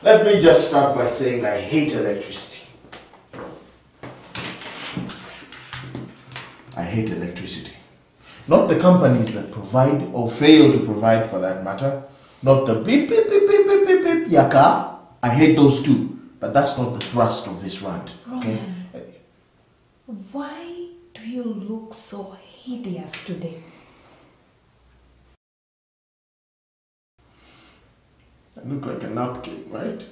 Let me just start by saying I hate electricity. I hate electricity. Not the companies that provide or fail to provide for that matter. Not the beep beep beep beep beep beep beep yaka. I hate those too. But that's not the thrust of this rant. Okay? Why do you look so hideous today? I look like a napkin, right?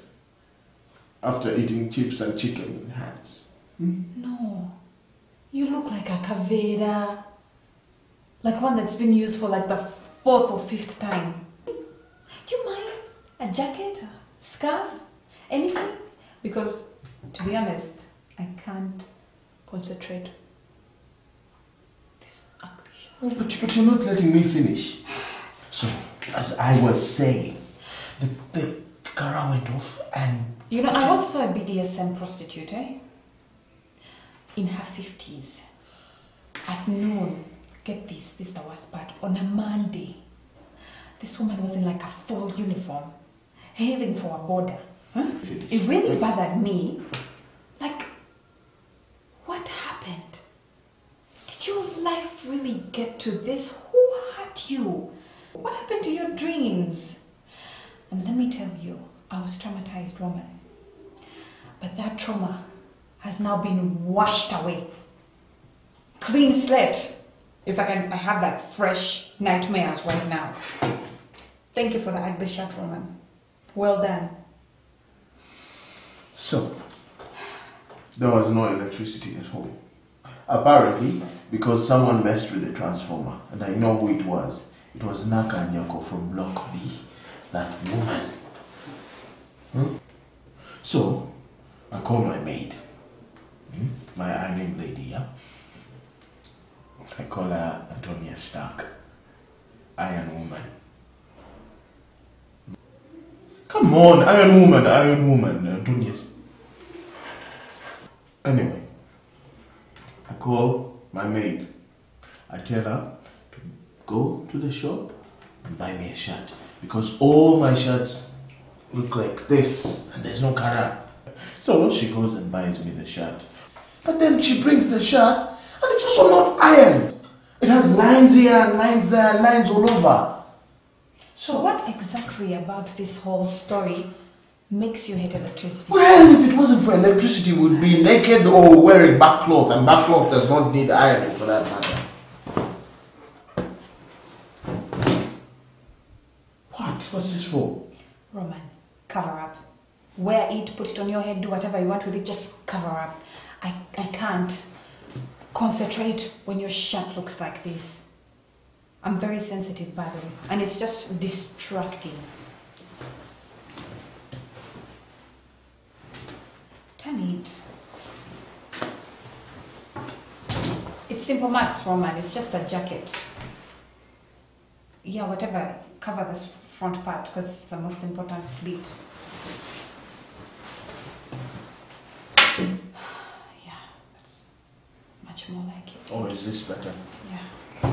After eating chips and chicken in hands. Hmm? No. You look like a cavera. Like one that's been used for like the fourth or fifth time. Do you mind a jacket, a scarf, anything? Because, to be honest, I can't concentrate. This ugly. Oh, But, but you're not letting me finish. So, as I was saying, the, the car went off and. You know, I was saw a BDSM prostitute, eh? In her 50s. At noon. Get this, this is the worst part. On a Monday. This woman was in like a full uniform. Heading for a border. Huh? It really Wait. bothered me. Like, what happened? Did your life really get to this? Who hurt you? What happened to your dreams? And let me tell you, I was traumatized woman. But that trauma has now been washed away. Clean slate. It's like I, I have that fresh nightmares right now. Thank you for the ugly shot, woman. Well done. So, there was no electricity at home. Apparently, because someone messed with the transformer, and I know who it was. It was Naka Nyako from Block B, that woman. Hmm? So, I call my maid, hmm? my ironing lady, yeah? I call her Antonia Stark, Iron Woman. Come on, Iron Woman, Iron Woman, Antonia. Anyway, I call my maid. I tell her to go to the shop and buy me a shirt because all my shirts look like this and there's no color. So she goes and buys me the shirt. But then she brings the shirt and it's also not ironed. It has lines here and lines there and lines all over. So, what exactly about this whole story makes you hate electricity? Well, if it wasn't for electricity, we'd be naked or wearing barkcloth, and barkcloth does not need ironing for that matter. What? What's this for? Roman, cover up. Wear it, put it on your head, do whatever you want with it, just cover up. I, I can't concentrate when your shirt looks like this. I'm very sensitive, by the way, and it's just distracting. Turn it. It's simple maths, Roman. It's just a jacket. Yeah, whatever. Cover this front part because it's the most important bit. Yeah, that's much more like it. Oh, is this better? Yeah.